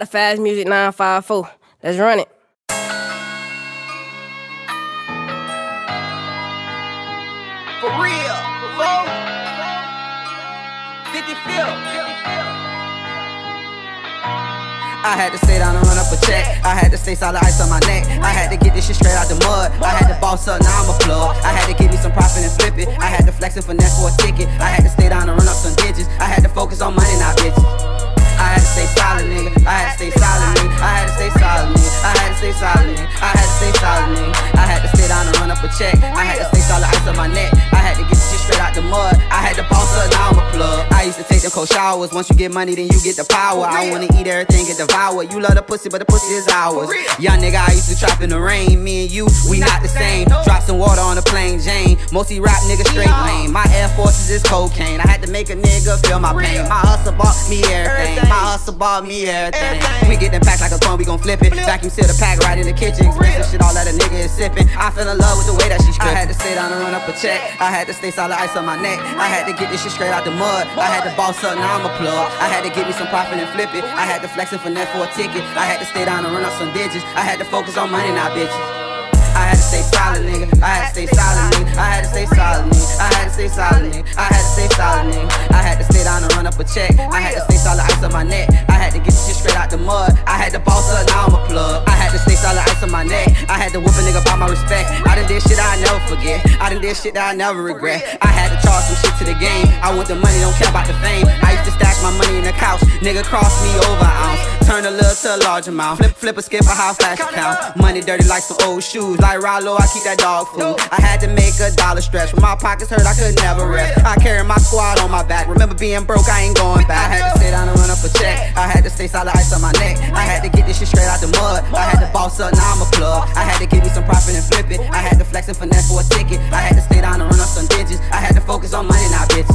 The fast music 954. Let's run it. For real. For 50 Phil. I had to stay down and run up a check. I had to stay solid ice on my neck. I had to get this shit straight out the mud. I had to boss up, now I'm a plug. I had to give me some profit and flip it. I had to flex and finesse for a ticket. I had to check. I had to stay solid ice on my neck. I had to get this shit straight out the mud. I had to boss up, now I'm a plug. I used to take them cold showers. Once you get money, then you get the power. I wanna eat everything, get devoured. You love the pussy, but the pussy is ours. Young nigga, I used to trap in the rain. Me and you, we not the same. Water on the plain Jane. Mostly rap niggas straight lane. My Air Forces is cocaine. I had to make a nigga feel my pain. My hustle bought me everything. My hustle bought me everything. We get them packs like a phone, we gon' flip it. Vacuum seal the pack right in the kitchen. Expensive shit, all that a nigga is sipping. I fell in love with the way that she stripped. I had to stay down and run up a check. I had to stay solid ice on my neck. I had to get this shit straight out the mud. I had to boss up, now I'm a plug. I had to get me some profit and flip it. I had to flex and finesse for a ticket. I had to stay down and run up some digits. I had to focus on money, not bitches. I had to stay solid, stay solid, nigga. I had to stay solid, nigga. I had to stay solid, nigga. I had to stay solid, nigga. I had to stay down and run up a check. I had to stay solid ice on my neck. I had to get shit straight out the mud. I had to boss up, now I'm a plug. I had to stay solid ice on my neck. I had to whoop a nigga by my respect. I done did shit I never forget. I done did shit that I never regret. I had to charge some shit to the game. I want the money, don't care about the fame. I used to stash my money in the couch. Nigga cross me over an ounce. Turn a little to a large amount. Flip, flip a skip a half flash account. Money dirty like some old shoes. Like Rollo, I keep that dog food. I had to make a dollar stretch. When my pockets hurt, I could never rest. I carry my squad on my back. Remember being broke, I ain't going back. I had to stay down and run up a check. I had to stay solid ice on my neck. I had to up, now I'm a plug. I had to give me some profit and flip it. I had to flex and finesse for a ticket. I had to stay down and run up some digits. I had to focus on money, not bitches.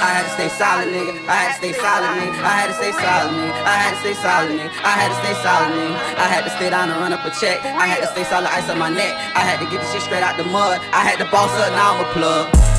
I had to stay solid, nigga. I had to stay solid, nigga. I had to stay solid, nigga. I had to stay solid, nigga. I had to stay solid, nigga. I had to stay down and run up a check. I had to stay solid ice on my neck. I had to get this shit straight out the mud. I had to boss up, now I'm a plug.